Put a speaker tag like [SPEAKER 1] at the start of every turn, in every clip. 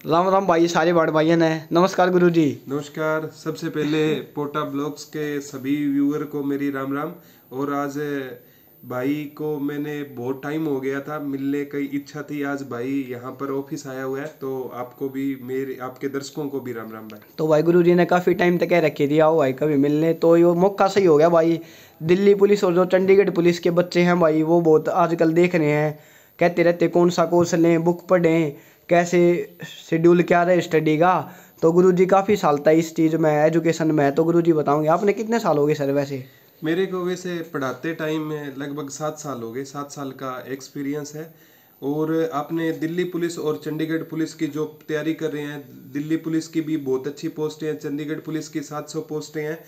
[SPEAKER 1] राम राम भाई सारे बाड़ भाई ने। नमस्कार गुरु जी
[SPEAKER 2] नमस्कार। सबसे पहले पोटा ब्लॉग्स के सभी व्यूअर को मेरी राम राम। और आज भाई को मैंने बहुत टाइम हो गया था मिलने की इच्छा थी। आज भाई यहाँ पर ऑफ़िस आया हुआ है तो आपको भी मेरे आपके दर्शकों को भी राम राम भाई।
[SPEAKER 1] तो भाई गुरु जी ने काफ़ी टाइम तक कह रखी थी आओ भाई कभी मिलने। तो ये मौका सही हो गया भाई। दिल्ली पुलिस और जो चंडीगढ़ पुलिस के बच्चे हैं भाई वो बहुत आजकल देख रहे हैं। कहते रहते कौन सा कोर्स लें बुक पढ़ें। कैसे शेड्यूल क्या रहे स्टडी का? तो गुरु जी काफ़ी साल था इस चीज़ में एजुकेशन में तो गुरु जी बताओगे, आपने कितने साल हो गए सर वैसे?
[SPEAKER 2] मेरे को वैसे पढ़ाते टाइम में लगभग सात साल हो गए। सात साल का एक्सपीरियंस है। और आपने दिल्ली पुलिस और चंडीगढ़ पुलिस की जो तैयारी कर रहे हैं, दिल्ली पुलिस की भी बहुत अच्छी पोस्टें हैं। चंडीगढ़ पुलिस की 700 पोस्टें हैं।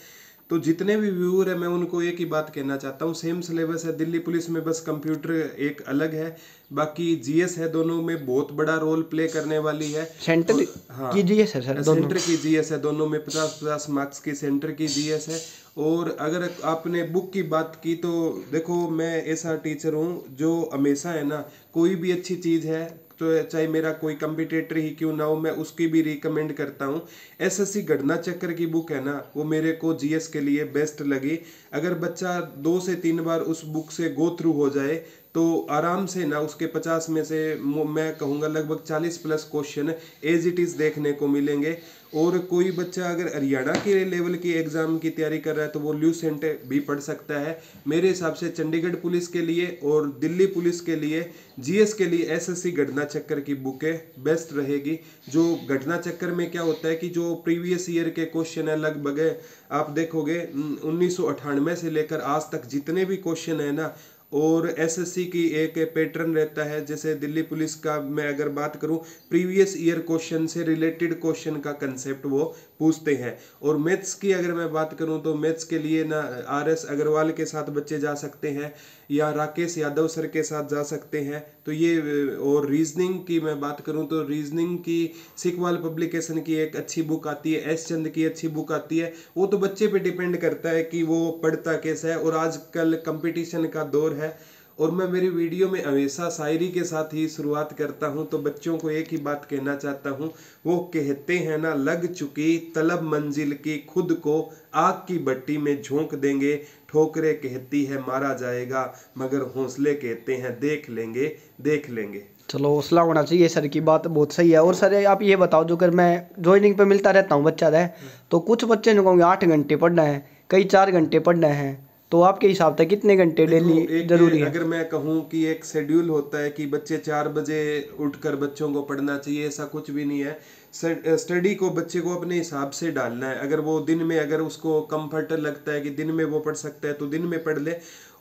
[SPEAKER 2] तो जितने भी व्यूअर है मैं उनको एक ही बात कहना चाहता हूँ सेम सिलेबस है दिल्ली पुलिस में बस कंप्यूटर एक अलग है बाकी जीएस है दोनों में बहुत बड़ा रोल प्ले करने वाली है।
[SPEAKER 1] सेंटर हाँ। की जीएस है सर
[SPEAKER 2] सेंटर की जीएस है दोनों में पचास पचास मार्क्स की सेंटर की जीएस है। और अगर आपने बुक की बात की तो देखो मैं ऐसा टीचर हूँ जो हमेशा है ना कोई भी अच्छी चीज़ है तो चाहे मेरा कोई कंपिटेटर ही क्यों ना हो, मैं उसकी भी रिकमेंड करता हूँ। एसएससी घटना चक्र की बुक है ना, वो मेरे को जीएस के लिए बेस्ट लगी। अगर बच्चा दो से तीन बार उस बुक से गो थ्रू हो जाए तो आराम से ना उसके पचास में से मैं कहूँगा लगभग चालीस plus question as it is देखने को मिलेंगे। और कोई बच्चा अगर हरियाणा के लेवल की एग्ज़ाम की तैयारी कर रहा है तो वो ल्यूसेंट भी पढ़ सकता है। मेरे हिसाब से चंडीगढ़ पुलिस के लिए और दिल्ली पुलिस के लिए, जीएस के लिए एसएससी घटना चक्कर की बुकें बेस्ट रहेगी। जो घटना चक्कर में क्या होता है कि जो प्रीवियस ईयर के क्वेश्चन है, लगभग आप देखोगे उन्नीस सौ अठानवे से लेकर आज तक जितने भी क्वेश्चन है ना और एसएससी की एक पैटर्न रहता है, जैसे दिल्ली पुलिस का मैं अगर बात करूँ प्रीवियस ईयर क्वेश्चन से रिलेटेड क्वेश्चन का कंसेप्ट वो पूछते हैं। और मैथ्स की अगर मैं बात करूँ तो मैथ्स के लिए ना आर एस अग्रवाल के साथ बच्चे जा सकते हैं। या राकेश यादव सर के साथ जा सकते हैं। तो ये, और रीजनिंग की मैं बात करूँ तो रीजनिंग की सिकवाल पब्लिकेशन की एक अच्छी बुक आती है एस चंद की अच्छी बुक आती है। वो तो बच्चे पे डिपेंड करता है कि वो पढ़ता कैसा है, और आजकल कंपटीशन का दौर है। और मैं मेरी वीडियो में हमेशा शायरी के साथ ही शुरुआत करता हूँ तो बच्चों को एक ही बात कहना चाहता हूँ। वो कहते हैं ना, लग चुकी तलब मंजिल की खुद को आग की बट्टी में झोंक देंगे ठोकरे कहती है मारा जाएगा मगर हौसले कहते हैं देख लेंगे देख लेंगे।
[SPEAKER 1] चलो हौसला होना चाहिए सर की बात बहुत सही है। और सर आप ये बताओ जो कर मैं ज्वाइनिंग पे मिलता रहता हूँ बच्चा रहे तो कुछ बच्चे जो कहूँगे आठ घंटे पढ़ना है कई चार घंटे पढ़ना है तो आपके हिसाब से कितने घंटे डेली ज़रूरी है?
[SPEAKER 2] अगर मैं कहूँ कि एक शेड्यूल होता है कि बच्चे चार बजे उठकर बच्चों को पढ़ना चाहिए ऐसा कुछ भी नहीं है। स्टडी को बच्चे को अपने हिसाब से डालना है अगर वो दिन में अगर उसको कंफर्ट लगता है कि दिन में वो पढ़ सकता है तो दिन में पढ़ ले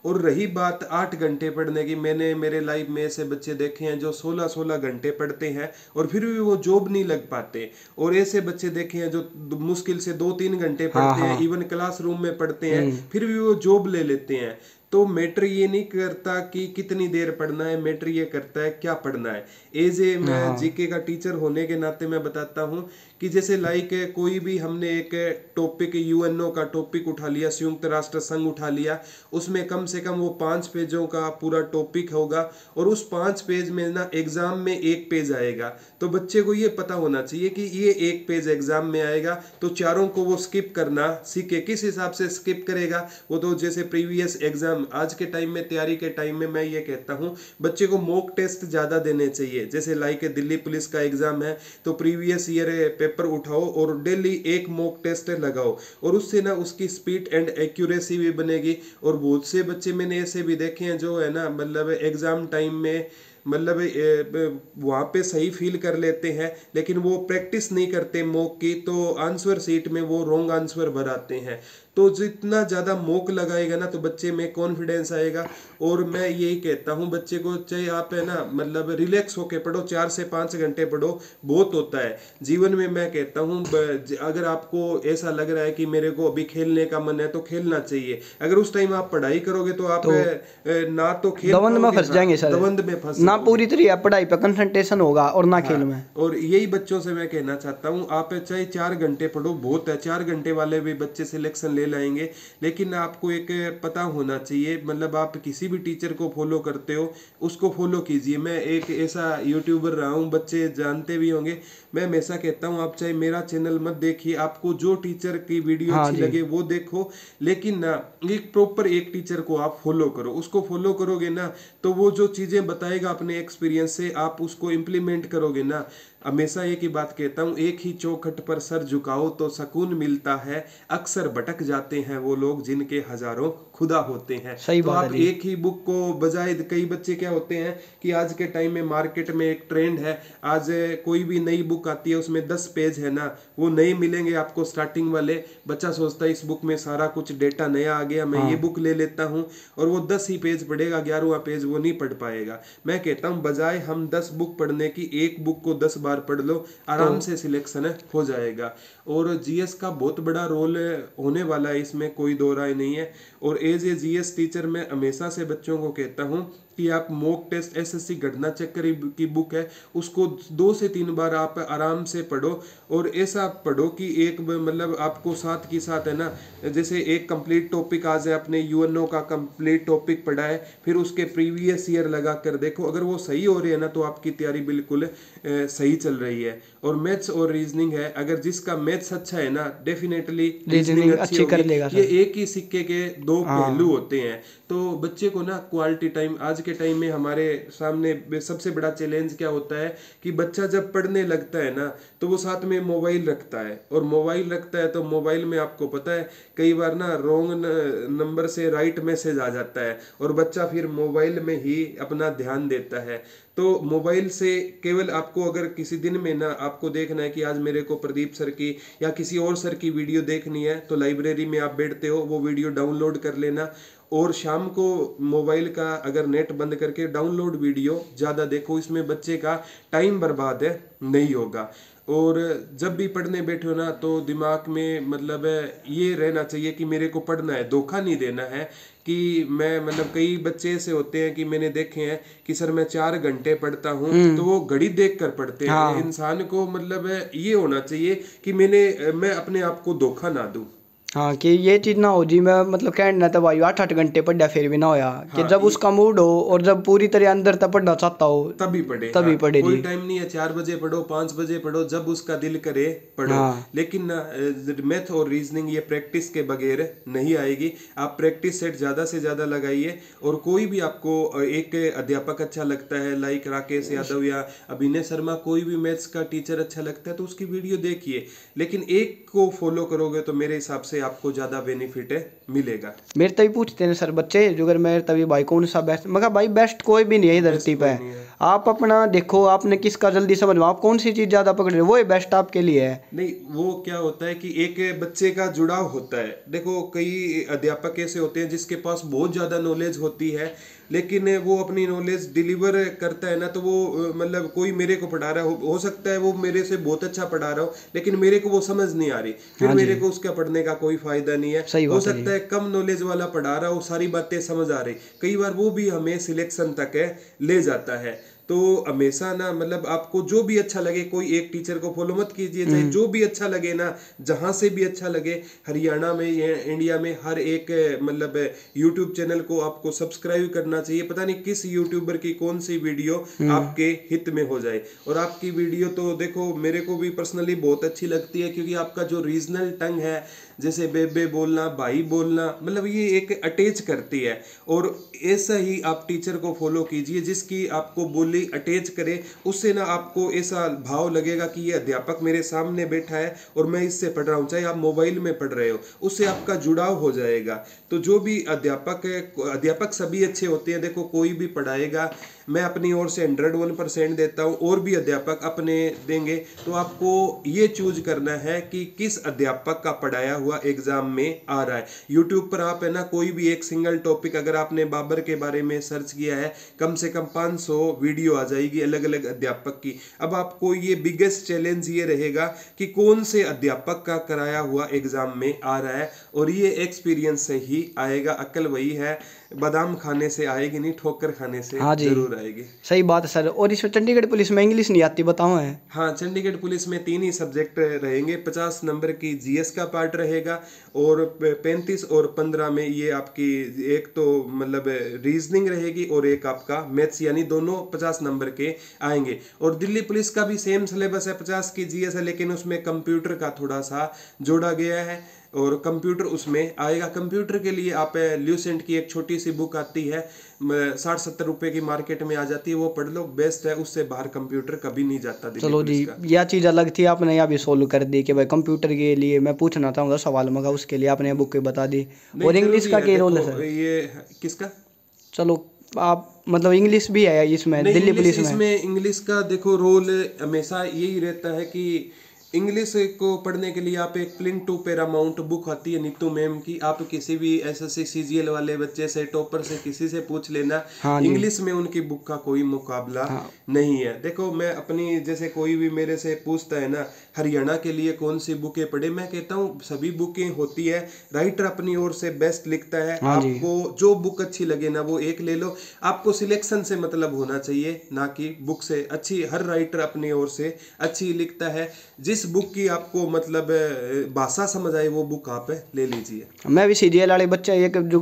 [SPEAKER 2] और रही बात आठ घंटे पढ़ने की मैंने मेरे लाइफ में ऐसे बच्चे देखे हैं जो सोलह सोलह घंटे पढ़ते हैं और फिर भी वो जॉब नहीं लग पाते और ऐसे बच्चे देखे हैं जो मुश्किल से दो तीन घंटे हाँ, पढ़ते हाँ, हैं हाँ. इवन क्लासरूम में पढ़ते हैं हम्म। फिर भी वो जॉब ले लेते हैं तो मैटर ये नहीं करता कि कितनी देर पढ़ना है मैटर ये करता है क्या पढ़ना है। एज ए मैं जीके का टीचर होने के नाते मैं बताता हूँ कि जैसे लाइक कोई भी हमने एक टॉपिक यूएनओ का टॉपिक उठा लिया, संयुक्त राष्ट्र संघ उठा लिया, उसमें कम से कम वो पाँच पेजों का पूरा टॉपिक होगा और उस पाँच पेज में ना एग्ज़ाम में एक पेज आएगा। तो बच्चे को ये पता होना चाहिए कि ये एक पेज एग्ज़ाम में आएगा तो चारों को वो स्किप करना सीखे। किस हिसाब से स्किप करेगा? वो तो जैसे प्रीवियस एग्ज़ाम आज के टाइम में, तैयारी के टाइम में मैं ये कहता हूँ, बच्चे को मॉक टेस्ट ज़्यादा देने चाहिए। जैसे लाइक दिल्ली पुलिस का एग्ज़ाम है तो प्रीवियस ईयर पेपर उठाओ और डेली एक मॉक टेस्ट लगाओ और उससे ना उसकी स्पीड एंड एक्यूरेसी भी बनेगी। और बहुत से बच्चे मैंने ऐसे भी देखे हैं जो है ना मतलब एग्ज़ाम टाइम में मतलब वहाँ पे सही फील कर लेते हैं, लेकिन वो प्रैक्टिस नहीं करते मॉक की तो आंसर सीट में वो रॉन्ग आंसर भराते हैं। तो जितना ज़्यादा मोक लगाएगा ना तो बच्चे में कॉन्फिडेंस आएगा। और मैं यही कहता हूँ बच्चे को चाहे आप है ना मतलब रिलैक्स होके पढ़ो चार से पाँच घंटे पढ़ो बहुत होता है। जीवन में मैं कहता हूँ अगर आपको ऐसा लग रहा है कि मेरे को अभी खेलने का मन है तो खेलना चाहिए। अगर उस टाइम आप पढ़ाई करोगे तो आप तो, ना तो खेल
[SPEAKER 1] दवंद में फंस जाएँगे सर
[SPEAKER 2] दवंद में फंस
[SPEAKER 1] ना पूरी तरह पढ़ाई पर कंसंट्रेशन होगा और ना खेल हाँ, में।
[SPEAKER 2] और यही बच्चों से मैं कहना चाहता हूँ आप चाहे चार घंटे पढ़ो बहुत है। चार घंटे वाले भी बच्चे सिलेक्शन ले लाएँगे। लेकिन आपको एक पता होना चाहिए मतलब आप किसी भी टीचर को फॉलो करते हो उसको फॉलो कीजिए। मैं एक ऐसा यूट्यूबर रहा हूँ बच्चे जानते भी होंगे। मैं हमेशा कहता हूँ आप चाहे मेरा चैनल मत देखिए आपको जो टीचर की वीडियो
[SPEAKER 1] हाँ
[SPEAKER 2] अच्छी। लगे वो देखो। लेकिन ना एक प्रॉपर एक टीचर को आप फॉलो करो। उसको फॉलो करोगे ना तो वो जो चीज़ें बताएगा अपने एक्सपीरियंस से आप उसको इम्प्लीमेंट करोगे ना हमेशा एक ही बात कहता हूँ एक ही चौखट पर सर झुकाओ तो सुकून मिलता है। अक्सर भटक जाते हैं वो लोग जिनके हज़ारों खुदा होते हैं।
[SPEAKER 1] सही
[SPEAKER 2] तो आप एक ही बुक को बजाय कई बच्चे क्या होते हैं कि आज के टाइम में मार्केट में एक ट्रेंड है आज कोई भी नई बुक आती है उसमें दस पेज है ना वो नए मिलेंगे आपको स्टार्टिंग वाले। बच्चा सोचता है इस बुक में सारा कुछ डेटा नया आ गया मैं ये बुक ले लेता हूँ और वो दस ही पेज पढ़ेगा ग्यारहवा पेज वो नहीं पढ़ पाएगा। मैं कहता हूँ बजाय हम दस बुक पढ़ने की एक बुक को दस बार पढ़ लो आराम से सिलेक्शन हो जाएगा। और जीएस का बहुत बड़ा रोल होने वाला है इसमें कोई दो राय नहीं है। और एज ए जीएस टीचर मैं हमेशा से बच्चों को कहता हूँ कि आप मॉक टेस्ट एसएससी घटना चक्कर की बुक है उसको दो से तीन बार आप आराम से पढ़ो और ऐसा पढ़ो कि एक मतलब आपको साथ के साथ है ना जैसे एक कंप्लीट टॉपिक आज है अपने यूएनओ का कंप्लीट टॉपिक पढ़ा है फिर उसके प्रीवियस ईयर लगा कर देखो अगर वो सही हो रही है ना तो आपकी तैयारी बिल्कुल सही चल रही है। और मैथ्स और रीजनिंग है अगर जिसका मैथ्स अच्छा है ना डेफिनेटली
[SPEAKER 1] रीजनिंग अच्छी कर लेगा
[SPEAKER 2] ये एक ही सिक्के के दो पहलू होते हैं। तो बच्चे को ना क्वालिटी टाइम आज के टाइम में हमारे सामने सबसे बड़ा चैलेंज क्या होता है कि बच्चा जब पढ़ने लगता है ना तो वो साथ में मोबाइल रखता है। और मोबाइल रखता है तो मोबाइल में आपको पता है, कई बार ना रॉन्ग नंबर से राइट मैसेज आ जाता है और बच्चा फिर मोबाइल में ही अपना ध्यान देता है। तो मोबाइल से केवल आपको अगर किसी दिन में ना आपको देखना है कि आज मेरे को प्रदीप सर की या किसी और सर की वीडियो देखनी है तो लाइब्रेरी में आप बैठते हो, वो वीडियो डाउनलोड कर लेना। और शाम को मोबाइल का अगर नेट बंद करके डाउनलोड वीडियो ज़्यादा देखो इसमें बच्चे का टाइम बर्बाद है नहीं होगा। और जब भी पढ़ने बैठे हो ना तो दिमाग में मतलब ये रहना चाहिए कि मेरे को पढ़ना है धोखा नहीं देना है कि मैं मतलब कई बच्चे ऐसे होते हैं कि मैंने देखे हैं कि सर मैं चार घंटे पढ़ता हूँ तो वो घड़ी देख कर पढ़ते हैं। हाँ। इंसान को मतलब ये होना चाहिए कि मैंने मैं अपने आप को धोखा ना दूँ।
[SPEAKER 1] हाँ कि ये चीज़ ना हो जी मैं मतलब कहना था भाई आठ आठ घंटे पढ़ा फिर भी ना होया। कि
[SPEAKER 2] हाँ,
[SPEAKER 1] जब उसका मूड हो और जब पूरी तरह अंदर तक पढ़ना चाहता हो
[SPEAKER 2] तभी पढ़े।
[SPEAKER 1] तभी
[SPEAKER 2] हाँ,
[SPEAKER 1] पढ़े
[SPEAKER 2] कोई। टाइम नहीं है चार बजे पढ़ो पाँच बजे पढ़ो जब उसका दिल करे पढ़ो।
[SPEAKER 1] हाँ।
[SPEAKER 2] लेकिन मैथ और रीजनिंग ये प्रैक्टिस के बगैर नहीं आएगी। आप प्रैक्टिस सेट ज़्यादा से ज़्यादा लगाइए और कोई भी आपको एक अध्यापक अच्छा लगता है लाइक राकेश यादव या अभिनय शर्मा कोई भी मैथ्स का टीचर अच्छा लगता है तो उसकी वीडियो देखिए। लेकिन एक को फॉलो करोगे तो मेरे हिसाब से आपको ज़्यादा बेनिफिट मिलेगा।
[SPEAKER 1] मेरे तभी पूछते हैं सर बच्चे जो अगर मेरे तभी भाई कौन सा बेस्ट मगर भाई बेस्ट कोई भी नहीं है धरती पे। आप अपना देखो आपने किसका जल्दी समझो आप कौन सी चीज़ ज़्यादा पकड़ रहे हो? वो ही बेस्ट आपके लिए है।
[SPEAKER 2] नहीं वो क्या होता है कि एक बच्चे का जुड़ाव होता है। देखो कई अध्यापक ऐसे होते हैं जिसके पास बहुत ज़्यादा नॉलेज होती है लेकिन वो अपनी नॉलेज डिलीवर करता है ना तो वो मतलब कोई मेरे को पढ़ा रहा हो हो सकता है वो मेरे से बहुत अच्छा पढ़ा रहा हो लेकिन मेरे को वो समझ नहीं आ रही। फिर हाँ मेरे को उसका पढ़ने का कोई फ़ायदा नहीं है। हो सकता है कम नॉलेज वाला पढ़ा रहा हो सारी बातें समझ आ रही। कई बार वो भी हमें सिलेक्शन तक है ले जाता है। तो हमेशा ना मतलब आपको जो भी अच्छा लगे कोई एक टीचर को फॉलो मत कीजिए चाहे जो भी अच्छा लगे ना जहाँ से भी अच्छा लगे हरियाणा में या इंडिया में हर एक मतलब यूट्यूब चैनल को आपको सब्सक्राइब करना चाहिए। पता नहीं किस यूट्यूबर की कौन सी वीडियो आपके हित में हो जाए। और आपकी वीडियो तो देखो मेरे को भी पर्सनली बहुत अच्छी लगती है क्योंकि आपका जो रीजनल टंग है जैसे बेबे बोलना, भाई बोलना मतलब ये एक अटैच करती है। और ऐसा ही आप टीचर को फॉलो कीजिए, जिसकी आपको बोली अटैच करे, उससे ना आपको ऐसा भाव लगेगा कि ये अध्यापक मेरे सामने बैठा है और मैं इससे पढ़ रहा हूँ। चाहे आप मोबाइल में पढ़ रहे हो, उससे आपका जुड़ाव हो जाएगा। तो जो भी अध्यापक है, अध्यापक सभी अच्छे होते हैं। देखो, कोई भी पढ़ाएगा मैं अपनी ओर से हंड्रेड वन परसेंट देता हूँ, और भी अध्यापक अपने देंगे। तो आपको ये चूज़ करना है कि किस अध्यापक का पढ़ाया हुआ एग्ज़ाम में आ रहा है। यूट्यूब पर आप है ना, कोई भी एक सिंगल टॉपिक अगर आपने बाबर के बारे में सर्च किया है, कम से कम 500 वीडियो आ जाएगी अलग अलग अध्यापक की। अब आपको ये बिगेस्ट चैलेंज ये रहेगा कि कौन से अध्यापक का कराया हुआ एग्ज़ाम में आ रहा है, और ये एक्सपीरियंस से ही आएगा। अकल वही है बादाम खाने से आएगी नहीं ठोकर खाने से
[SPEAKER 1] हाँ
[SPEAKER 2] ज़रूर आएगी।
[SPEAKER 1] सही बात है सर। और इसमें चंडीगढ़ पुलिस में इंग्लिश नहीं आती बताओ है।
[SPEAKER 2] हाँ चंडीगढ़ पुलिस में तीन ही सब्जेक्ट रहेंगे। पचास नंबर की जीएस का पार्ट रहेगा और पैंतीस और पंद्रह में ये आपकी एक तो मतलब रीजनिंग रहेगी और एक आपका मैथ्स यानी दोनों पचास नंबर के आएँगे। और दिल्ली पुलिस का भी सेम सिलेबस है पचास की जीएस है लेकिन उसमें कंप्यूटर का थोड़ा सा जोड़ा गया है। और कंप्यूटर उसमें आएगा। कंप्यूटर के लिए आप ल्यूसेंट की एक छोटी सी बुक आती है साठ सत्तर रुपए की मार्केट में आ जाती है वो पढ़ लो बेस्ट है उससे बाहर कंप्यूटर कभी नहीं जाता
[SPEAKER 1] चलो जी यह चीज़ अलग थी आपने यहाँ भी सोल्व कर दी कि भाई कंप्यूटर के लिए मैं पूछना चाहूँगा सवाल मगा उसके लिए आपने बुक बता दी। और इंग्लिश का क्या रोल है सर
[SPEAKER 2] ये किसका?
[SPEAKER 1] चलो आप मतलब इंग्लिश भी है इसमें दिल्ली पुलिस में।
[SPEAKER 2] इसमें इंग्लिश का देखो रोल हमेशा यही रहता है कि इंग्लिश को पढ़ने के लिए आप एक प्लिन टू पैरामाउंट बुक आती है नीतू मैम की। आप किसी भी एस एस सी वाले बच्चे से टॉपर से किसी से पूछ लेना।
[SPEAKER 1] हाँ
[SPEAKER 2] इंग्लिश में उनकी बुक का कोई मुकाबला हाँ। नहीं है। देखो मैं अपनी जैसे कोई भी मेरे से पूछता है ना हरियाणा के लिए कौन सी बुकें पढ़े मैं कहता हूँ सभी बुकें होती है। राइटर अपनी ओर से बेस्ट लिखता है।
[SPEAKER 1] हाँ
[SPEAKER 2] आपको जो बुक अच्छी लगे ना वो एक ले लो। आपको सिलेक्शन से मतलब होना चाहिए ना कि बुक से। अच्छी हर राइटर अपनी ओर से अच्छी लिखता है। जिस बुक की आपको मतलब भाषा समझ आए वो बुक आप ले लीजिए।
[SPEAKER 1] मैं भी सीजीएल वाले बच्चा एक जो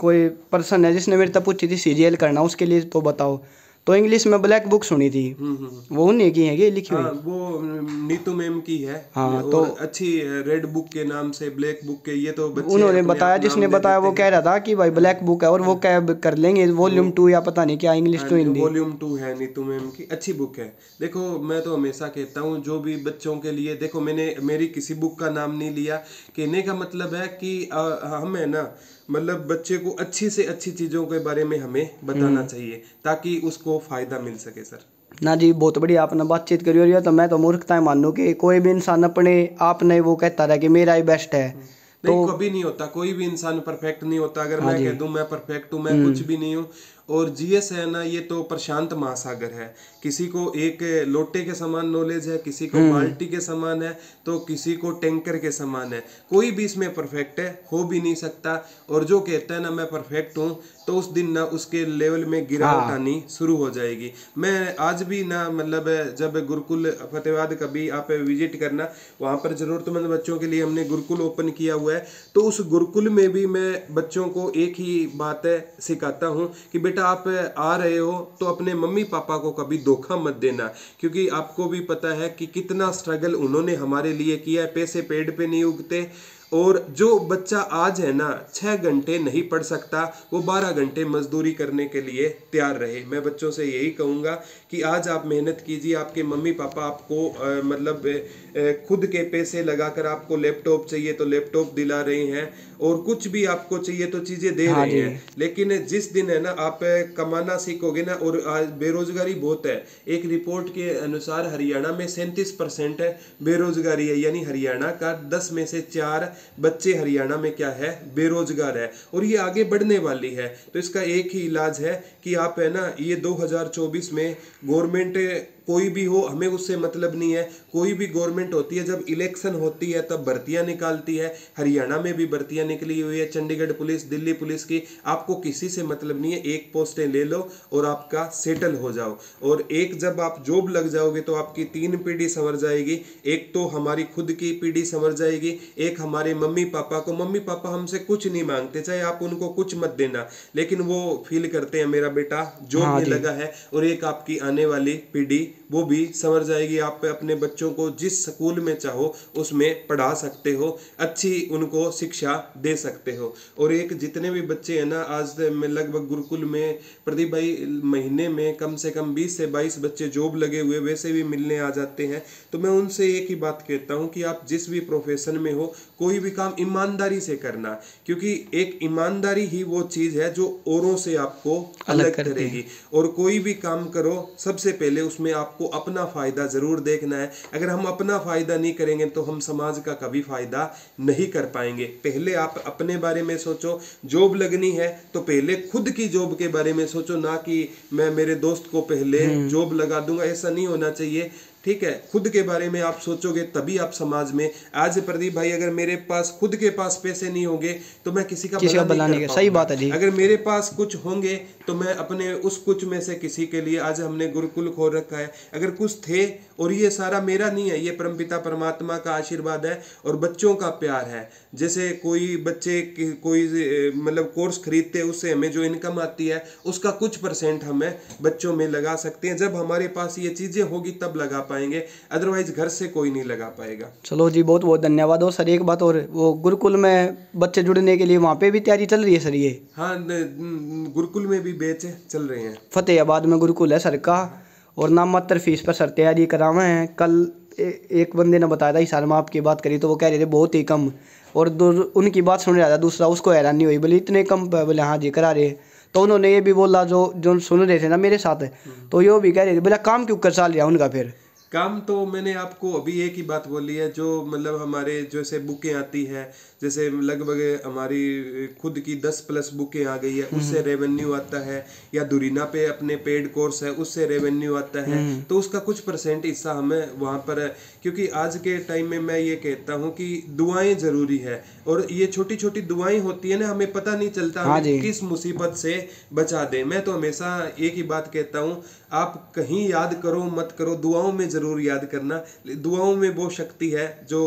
[SPEAKER 1] कोई पर्सन है जिसने मेरे तक पूछी थी सीजीएल करना उसके लिए तो बताओ। तो इंग्लिश में ब्लैक बुक सुनी थी।
[SPEAKER 2] हम्म हम्म।
[SPEAKER 1] वो उन्हीं की है लिखी हुई?
[SPEAKER 2] हाँ वो नीतू मैम की है।
[SPEAKER 1] हाँ, तो-
[SPEAKER 2] अच्छी रेड बुक के नाम से ब्लैक बुक के ये तो बच्चे
[SPEAKER 1] उन्होंने बताया जिसने बताया वो कह रहा था कि भाई ब्लैक बुक है और वो कैब कर लेंगे वॉल्यूम टू या पता नहीं क्या English to Hindi
[SPEAKER 2] volume two है नीतू मैम की। अच्छी बुक है। देखो मैं तो हमेशा कहता हूँ जो भी बच्चों के लिए देखो मैंने मेरी किसी बुक का नाम नहीं लिया। कहने का मतलब है कि हम है ना मतलब बच्चे को अच्छी से अच्छी चीज़ों के बारे में हमें बताना
[SPEAKER 1] हम्म।
[SPEAKER 2] चाहिए ताकि उसको फ़ायदा मिल सके सर।
[SPEAKER 1] ना जी बहुत बढ़िया आपने बातचीत करी और तो मैं तो मूर्खता लू कि कोई भी इंसान अपने आप नहीं वो कहता रहा कि मेरा ही बेस्ट है।
[SPEAKER 2] नहीं कभी नहीं होता कोई भी इंसान परफेक्ट नहीं होता। अगर
[SPEAKER 1] हाँ
[SPEAKER 2] मैं कह दू मैं परफेक्ट हूँ मैं कुछ भी नहीं हूँ और जी एस है ना ये तो प्रशांत महासागर है। किसी को एक लोटे के समान नॉलेज है किसी को बाल्टी के समान है तो किसी को टैंकर के समान है। कोई भी इसमें परफेक्ट है हो भी नहीं सकता। और जो कहता है ना मैं परफेक्ट हूँ तो उस दिन ना उसके लेवल में गिरावट आनी शुरू हो जाएगी। मैं आज भी ना मतलब जब गुरुकुल फतेहबाद कभी आप विज़िट करना वहाँ पर जरूरतमंद बच्चों के लिए हमने गुरुकुल ओपन किया हुआ है। तो उस गुरुकुल में भी मैं बच्चों को एक ही बात है सिखाता हूँ कि बेटा आप आ रहे हो तो अपने मम्मी पापा को कभी धोखा मत देना क्योंकि आपको भी पता है कि कितना स्ट्रगल उन्होंने हमारे लिए किया है। पैसे पेड़ पे नहीं उगते और जो बच्चा आज है ना छह घंटे नहीं पढ़ सकता वो बारह घंटे मजदूरी करने के लिए तैयार रहे। मैं बच्चों से यही कहूँगा कि आज आप मेहनत कीजिए आपके मम्मी पापा आपको अ, मतलब अ, खुद के पैसे लगाकर आपको लैपटॉप चाहिए तो लैपटॉप दिला रहे हैं। और कुछ भी आपको चाहिए तो चीज़ें दे
[SPEAKER 1] हाँ
[SPEAKER 2] रहे हैं। लेकिन जिस दिन है ना आप कमाना सीखोगे ना और आज बेरोजगारी बहुत है। एक रिपोर्ट के अनुसार हरियाणा में सैंतीस परसेंट बेरोजगारी है यानी हरियाणा का दस में से चार बच्चे हरियाणा में क्या है? बेरोजगार है। और ये आगे बढ़ने वाली है। तो इसका एक ही इलाज है कि आप है ना ये 2024 में गवर्नमेंट कोई भी हो हमें उससे मतलब नहीं है। कोई भी गवर्नमेंट होती है जब इलेक्शन होती है तब भर्तियाँ निकालती है। हरियाणा में भी भर्तियाँ निकली हुई है चंडीगढ़ पुलिस दिल्ली पुलिस की। आपको किसी से मतलब नहीं है एक पोस्टें ले लो और आपका सेटल हो जाओ। और एक जब आप जॉब लग जाओगे तो आपकी तीन पीढ़ी संवर जाएगी। एक तो हमारी खुद की पीढ़ी संवर जाएगी। एक हमारे मम्मी पापा को। मम्मी पापा हमसे कुछ नहीं मांगते चाहे आप उनको कुछ मत देना। लेकिन वो फील करते हैं मेरा बेटा जॉब
[SPEAKER 1] हाँ
[SPEAKER 2] में लगा है और एक आपकी आने वाली पीढ़ी वो भी संवर जाएगी। आप अपने बच्चों को जिस स्कूल में चाहो उसमें पढ़ा सकते हो अच्छी उनको शिक्षा दे सकते हो। और एक जितने भी बच्चे हैं ना आज में लगभग गुरुकुल में प्रदीप भाई महीने में कम से कम 20 से 22 बच्चे जॉब लगे हुए वैसे भी मिलने आ जाते हैं। तो मैं उनसे एक ही बात कहता हूँ कि आप जिस भी प्रोफेशन में हो कोई भी काम ईमानदारी से करना। क्योंकि एक ईमानदारी ही वो चीज़ है जो औरों से आपको
[SPEAKER 1] अलग
[SPEAKER 2] अलग करेगी। और कोई भी काम करो सबसे पहले उसमें आपको अपना फ़ायदा ज़रूर देखना है। अगर हम अपना फ़ायदा नहीं करेंगे तो हम समाज का कभी फ़ायदा नहीं कर पाएँगे। पहले आप अपने बारे में सोचो। जॉब लगनी है तो पहले खुद की जॉब के बारे में सोचो ना कि मैं मेरे दोस्त को पहले जॉब लगा दूँगा। ऐसा नहीं होना चाहिए। ठीक है? खुद के बारे में आप सोचोगे तभी आप समाज में आज प्रदीप भाई अगर मेरे पास खुद के पास पैसे नहीं होंगे तो मैं किसी का
[SPEAKER 1] किसी भला नहीं
[SPEAKER 2] कर-
[SPEAKER 1] सही बात है जी।
[SPEAKER 2] अगर मेरे पास कुछ होंगे तो मैं अपने उस कुछ में से किसी के लिए आज हमने गुरुकुल खोल रखा है। अगर कुछ थे और ये सारा मेरा नहीं है ये परमपिता परमात्मा का आशीर्वाद है और बच्चों का प्यार है। जैसे कोई बच्चे कोई मतलब कोर्स खरीदते हैं उससे हमें जो इनकम आती है उसका कुछ परसेंट हमें बच्चों में लगा सकते हैं। जब हमारे पास ये चीज़ें होगी तब लगा पाएँगे अदरवाइज़ घर से कोई नहीं लगा पाएगा।
[SPEAKER 1] चलो जी बहुत बहुत धन्यवाद। और सर एक बात और वो गुरुकुल में बच्चे जुड़ने के लिए वहाँ पे भी तैयारी चल रही है सर ये?
[SPEAKER 2] हाँ गुरुकुल में भी बेच चल रहे हैं।
[SPEAKER 1] फतेहाबाद में गुरुकुल है सर का और नाम मात्र फ़ीस पर सर तैयारी करावे हैं। कल ए, एक बंदे ने बताया था इस साल में आपकी बात करी तो वो कह रहे थे बहुत ही कम। और उनकी बात सुन रहा था दूसरा उसको हैरानी हुई बोले इतने कम बोले हाँ जी करा रहे तो उन्होंने ये भी बोला जो जो सुन रहे थे ना मेरे साथ तो यो भी कह रहे थे बोला काम क्यों कर चाल रहा उनका फिर?
[SPEAKER 2] काम तो मैंने आपको अभी एक ही बात बोली है जो मतलब हमारे जैसे बुकें आती है जैसे लगभग हमारी खुद की दस प्लस बुकें आ गई है उससे रेवेन्यू आता है या दुरीना पे अपने पेड कोर्स है उससे रेवेन्यू आता है तो उसका कुछ परसेंट हिस्सा हमें वहाँ पर है। क्योंकि आज के टाइम में मैं ये कहता हूँ कि दुआएँ ज़रूरी है और ये छोटी छोटी दुआएँ होती है ना हमें पता नहीं चलता
[SPEAKER 1] हाँ
[SPEAKER 2] किस मुसीबत से बचा दे। मैं तो हमेशा एक ही बात कहता हूँ आप कहीं याद करो मत करो दुआओं में ज़रूर याद करना। दुआओं में वो शक्ति है जो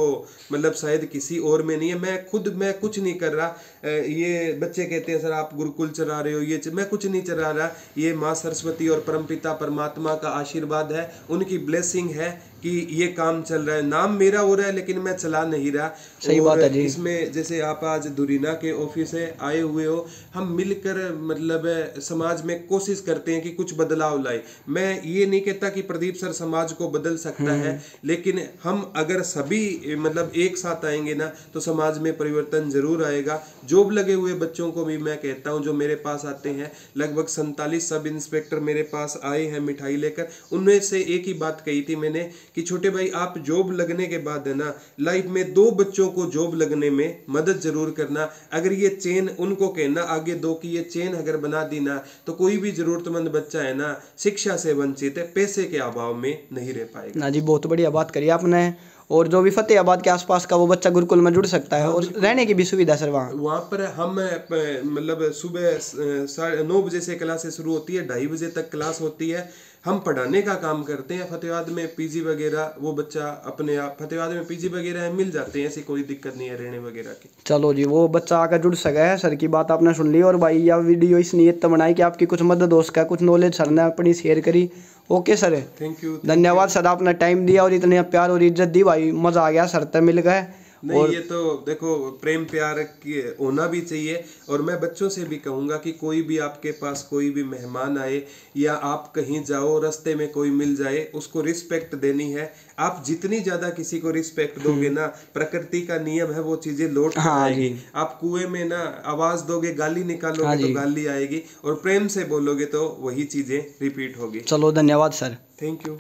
[SPEAKER 2] मतलब शायद किसी और में नहीं है। मैं खुद, मैं कुछ नहीं कर रहा। ये बच्चे कहते हैं, सर, आप गुरुकुल चला रहे हो। ये मैं कुछ नहीं चला रहा। ये माँ सरस्वती और परमपिता परमात्मा का आशीर्वाद है। उनकी ब्लेसिंग है। कि ये काम चल रहा है। नाम मेरा हो रहा है लेकिन मैं चला नहीं रहा।
[SPEAKER 1] सही बात है जी।
[SPEAKER 2] इसमें जैसे आप आज दुरीना के ऑफ़िस है आए हुए हो हम मिलकर मतलब समाज में कोशिश करते हैं कि कुछ बदलाव लाए। मैं ये नहीं कहता कि प्रदीप सर समाज को बदल सकता है लेकिन हम अगर सभी मतलब एक साथ आएँगे ना तो समाज में परिवर्तन ज़रूर आएगा। जॉब लगे हुए बच्चों को भी मैं कहता हूँ जो मेरे पास आते हैं लगभग सैंतालीस सब इंस्पेक्टर मेरे पास आए हैं मिठाई लेकर। उनमें से एक ही बात कही थी मैंने कि छोटे भाई आप जॉब लगने के बाद है ना लाइफ में दो बच्चों को जॉब लगने में मदद ज़रूर करना। अगर ये चेन उनको कहना आगे दो की ये चेन अगर बना दी ना तो कोई भी जरूरतमंद बच्चा है ना शिक्षा से वंचित है पैसे के अभाव में नहीं रह पाएगा।
[SPEAKER 1] ना जी बहुत बढ़िया बात करी आपने। और जो भी फतेहाबाद के आसपास का वो बच्चा गुरुकुल में जुड़ सकता है और रहने की भी सुविधा सर वहाँ।
[SPEAKER 2] वहाँ पर हम मतलब सुबह साढ़े नौ बजे से क्लासेस शुरू होती है ढाई बजे तक क्लास होती है। हम पढ़ाने का काम करते हैं फतेहाबाद में पीजी वगैरह वो बच्चा अपने आप फतेहाबाद में पीजी वगैरह मिल जाते हैं ऐसी कोई दिक्कत नहीं है रहने वगैरह की।
[SPEAKER 1] चलो जी वो बच्चा आकर जुड़ सका है सर की बात आपने सुन ली और भाई यह वीडियो इस नियत तो बनाई कि आपकी कुछ मदद हो सका कुछ नॉलेज सर ने अपनी शेयर करी। ओके सर
[SPEAKER 2] थैंक यू
[SPEAKER 1] धन्यवाद सर आपने टाइम दिया और इतने प्यार और इज़्ज़त दी भाई मज़ा आ गया सर तक मिल गए।
[SPEAKER 2] नहीं ये तो देखो प्रेम प्यार की होना भी चाहिए। और मैं बच्चों से भी कहूँगा कि कोई भी आपके पास कोई भी मेहमान आए या आप कहीं जाओ रास्ते में कोई मिल जाए उसको रिस्पेक्ट देनी है। आप जितनी ज़्यादा किसी को रिस्पेक्ट दोगे ना प्रकृति का नियम है वो चीज़ें लौट
[SPEAKER 1] हाँ
[SPEAKER 2] आएगी। आप कुएँ में ना आवाज़ दोगे गाली
[SPEAKER 1] हाँ
[SPEAKER 2] निकालोगे
[SPEAKER 1] जी।
[SPEAKER 2] तो गाली आएगी। और प्रेम से बोलोगे तो वही चीज़ें रिपीट होगी।
[SPEAKER 1] चलो धन्यवाद सर
[SPEAKER 2] थैंक यू